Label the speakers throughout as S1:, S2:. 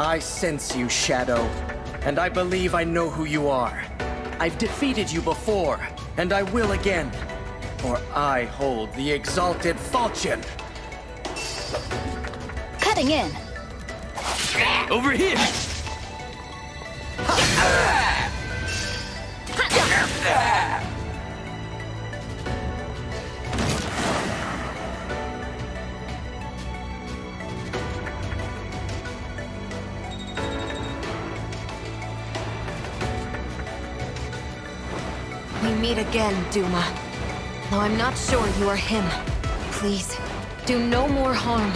S1: I sense you, Shadow. And I believe I know who you are. I've defeated you before, and I will again. For I hold the exalted falchion.
S2: Cutting in.
S3: Over here!
S4: Meet again, Duma. Though I'm not sure you are him. Please, do no more harm.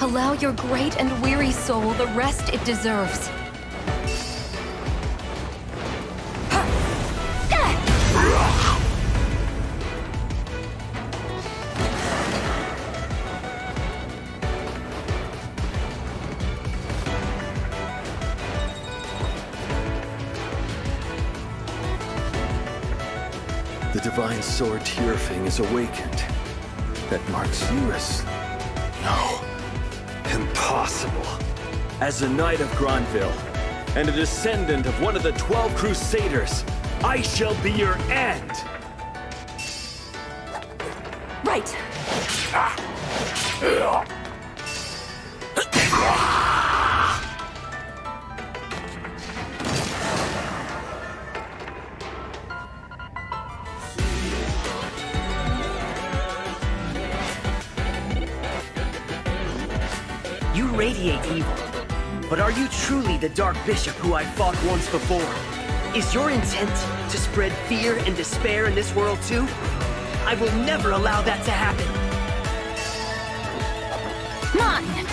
S4: Allow your great and weary soul the rest it deserves.
S5: The Divine Sword Tyrfing is awakened. That marks you as... No. Impossible. As a Knight of Grannvale, and a descendant of one of the Twelve Crusaders, I shall be your end!
S4: Right! Ah!
S6: You radiate evil. But are you truly the Dark Bishop who I fought once before? Is your intent to spread fear and despair in this world too? I will never allow that to happen.
S2: Mine!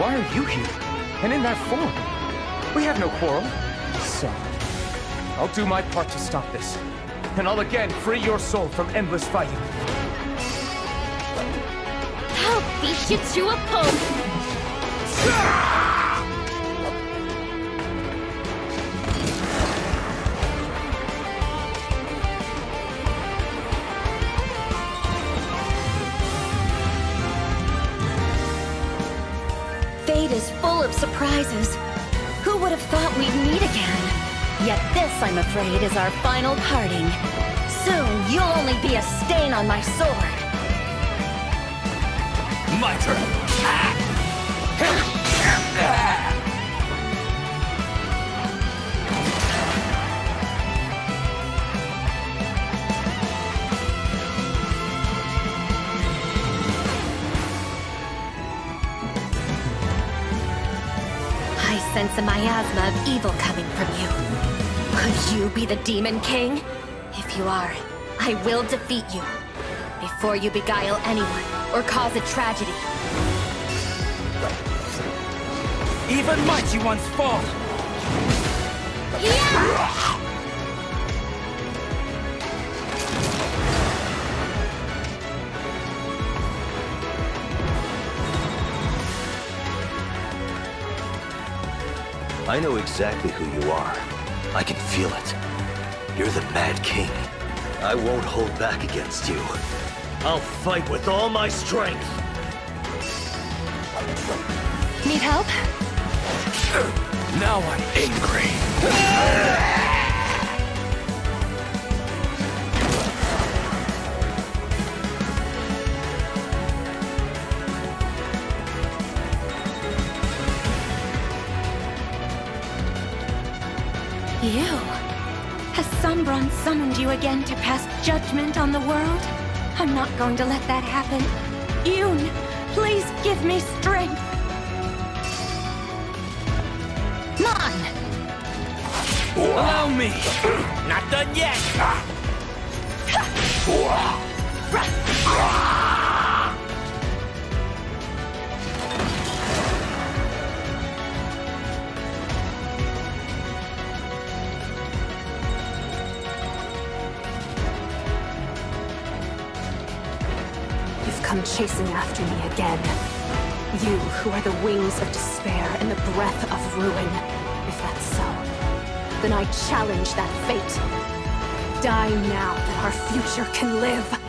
S7: Why are you here? And in that form? We have no quarrel. So, I'll do my part to stop this. And I'll again free your soul from endless fighting.
S2: I'll beat you to a ah! Full of surprises. Who would have thought we'd meet again? Yet this, I'm afraid, is our final parting. Soon, you'll only be a stain on my sword.
S3: My turn!
S2: Sense a miasma of evil coming from you. Could you be the Demon King? If you are, I will defeat you. Before you beguile anyone or cause a tragedy.
S3: Even mighty ones fall!
S2: Yeah!
S5: I know exactly who you are. I can feel it. You're the Mad King. I won't hold back against you. I'll fight with all my strength.
S2: Need help?
S3: Now I'm angry.
S2: You? Has Sombron summoned you again to pass judgment on the world? I'm not going to let that happen. Yune, please give me strength. Mon!
S3: Allow me! Not done yet!
S4: Come chasing after me again.
S2: You who are the wings of despair and the breath of ruin. If that's so, then I challenge that fate. Die now that our future can live.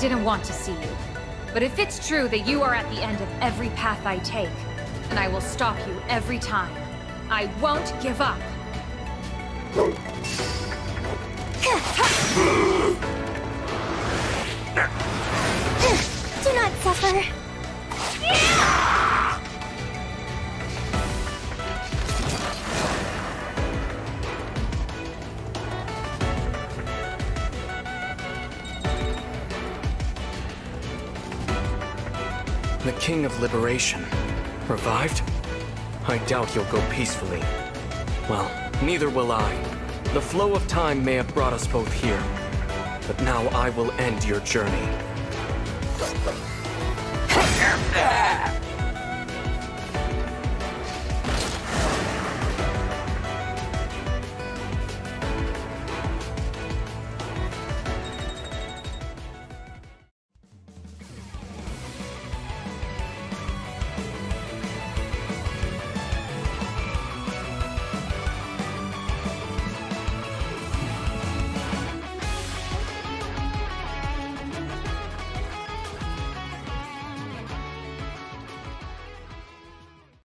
S8: Didn't want to see you. But if it's true that you are at the end of every path I take, then I will stop you every time. I won't give up.
S9: Do not suffer.
S1: the King of Liberation, revived? I doubt you'll go peacefully. Well, neither will I. The flow of time may have brought us both here, but now I will end your journey.